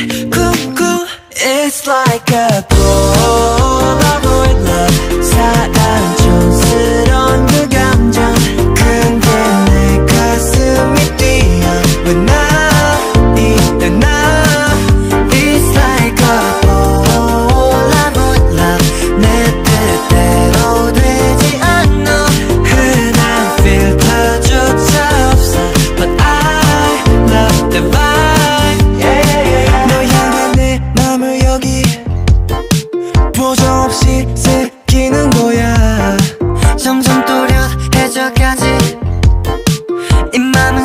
It's like a boy 보정없이 새기는 거야? 점점 또렷해져가지. 입맘은